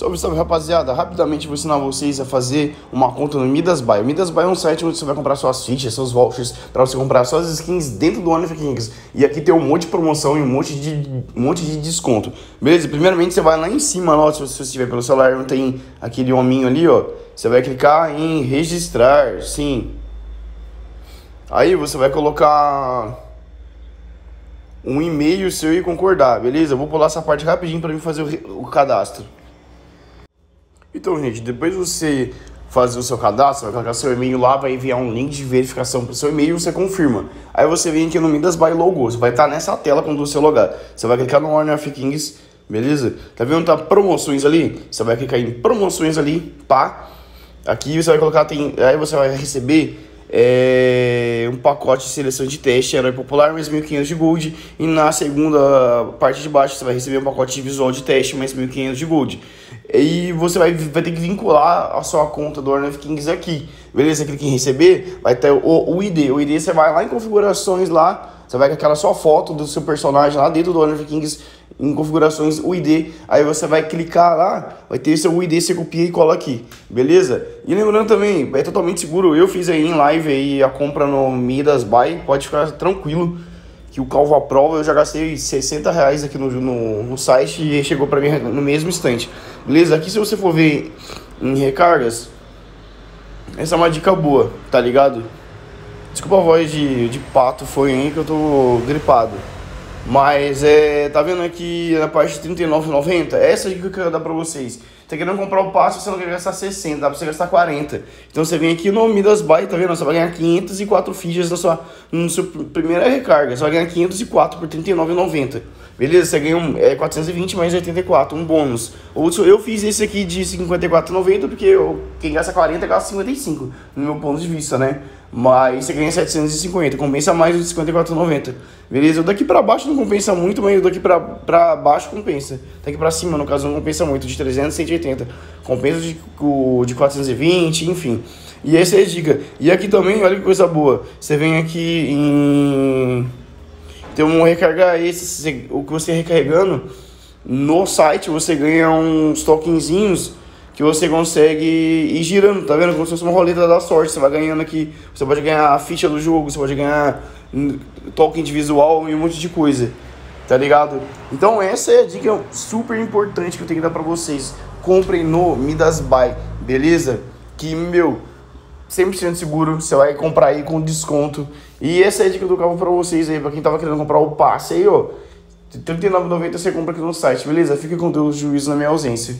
Salve, salve rapaziada, rapidamente vou ensinar vocês a fazer uma conta no Midas Buy. O Midas Buy é um site onde você vai comprar suas fichas, seus vouchers, para você comprar suas skins dentro do Honor Kings. E aqui tem um monte de promoção e um monte de, um monte de desconto. Beleza? Primeiramente você vai lá em cima, ó, se você estiver pelo celular, não tem aquele hominho ali, ó. Você vai clicar em registrar, sim. Aí você vai colocar um e-mail seu e concordar, beleza? Eu vou pular essa parte rapidinho para mim fazer o, cadastro. Então, gente, depois você fazer o seu cadastro, vai colocar seu e-mail lá, vai enviar um link de verificação para o seu e-mail, você confirma. Aí você vem aqui no Midas by Logo, você vai estar nessa tela quando você logar. Você vai clicar no Warner of Kings, beleza? Tá vendo tá promoções ali? Você vai clicar em promoções ali, pá. Aqui você vai colocar, tem, aí você vai receber é, pacote de seleção de teste, herói popular, mais 1.500 de gold. E na segunda parte de baixo você vai receber um pacote de visual de teste, mais 1.500 de gold. E você vai, vai ter que vincular a sua conta do Ornament Kings aqui. Beleza? Clique em receber, vai ter o, o ID. O ID você vai lá em configurações lá, você vai com aquela sua foto do seu personagem lá dentro do Ornament Kings em configurações UID, aí você vai clicar lá, vai ter seu UID, você copia e cola aqui, beleza? E lembrando também, é totalmente seguro, eu fiz aí em live aí a compra no Midas Buy, pode ficar tranquilo que o Calvo aprova, eu já gastei 60 reais aqui no, no, no site e chegou para mim no mesmo instante, beleza? Aqui se você for ver em recargas, essa é uma dica boa, tá ligado? Desculpa a voz de, de pato, foi aí que eu tô gripado. Mas é, tá vendo aqui na parte de R$39,90? Essa dica que eu quero dar pra vocês. Tá querendo comprar o passe, você não quer gastar 60, dá pra você gastar 40. Então você vem aqui no Midas Buy, tá vendo? Você vai ganhar 504 fichas na sua, no seu primeira recarga. Você vai ganhar 504 por R$39,90. Beleza? Você ganha um, é, 420 mais 84, um bônus. Ou eu fiz esse aqui de 54,90 porque eu, quem gasta 40 gasta 55, no meu ponto de vista, né? Mas você ganha 750, compensa mais de 54,90. Beleza? O daqui pra baixo não compensa muito, mas o daqui pra, pra baixo compensa. Daqui pra cima, no caso, não compensa muito, de 300 180. Compensa de, de 420, enfim. E essa é a dica. E aqui também, olha que coisa boa. Você vem aqui em... Tem um recarga esse, o que você recarregando no site, você ganha uns tokenzinhos que você consegue ir girando, tá vendo? Como se fosse uma roleta da sorte. Você vai ganhando aqui. Você pode ganhar a ficha do jogo, você pode ganhar token de visual e um monte de coisa. Tá ligado? Então essa é a dica super importante que eu tenho que dar pra vocês. Comprem no Midas Buy, beleza? Que, meu, 100% seguro, você vai comprar aí com desconto. E essa é a dica do carro pra vocês aí, pra quem tava querendo comprar o passe aí, ó. R$39,90 você compra aqui no site, beleza? Fique com Deus, juízo na minha ausência.